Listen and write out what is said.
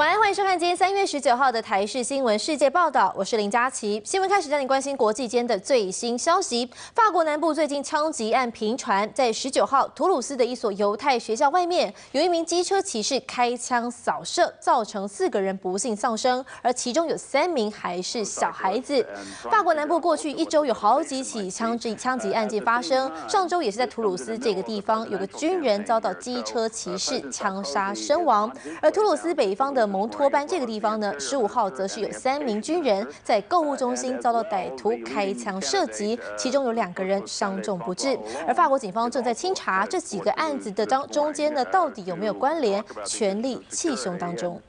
晚安，欢迎收看今天三月十九号的台视新闻世界报道，我是林佳琪。新闻开始，带你关心国际间的最新消息。法国南部最近枪击案频传，在十九号，图鲁斯的一所犹太学校外面，有一名机车骑士开枪扫射，造成四个人不幸丧生，而其中有三名还是小孩子。法国南部过去一周有好几起枪击枪击案件发生，上周也是在图鲁斯这个地方，有个军人遭到机车骑士枪杀身亡，而图鲁斯北方的。蒙托班这个地方呢，十五号则是有三名军人在购物中心遭到歹徒开枪射击，其中有两个人伤重不治。而法国警方正在清查这几个案子的当中间呢，到底有没有关联，全力气胸当中。